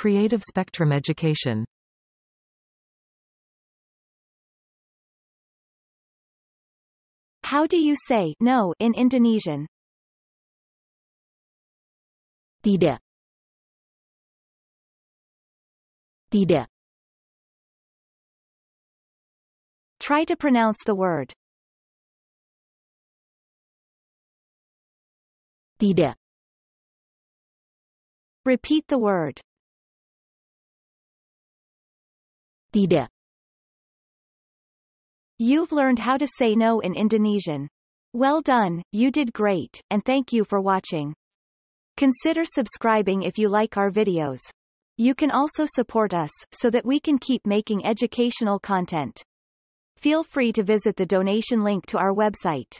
Creative Spectrum Education. How do you say no in Indonesian? Tidak. Tidak. Try to pronounce the word. Tidak. Repeat the word. Tidak. You've learned how to say no in Indonesian. Well done, you did great, and thank you for watching. Consider subscribing if you like our videos. You can also support us, so that we can keep making educational content. Feel free to visit the donation link to our website.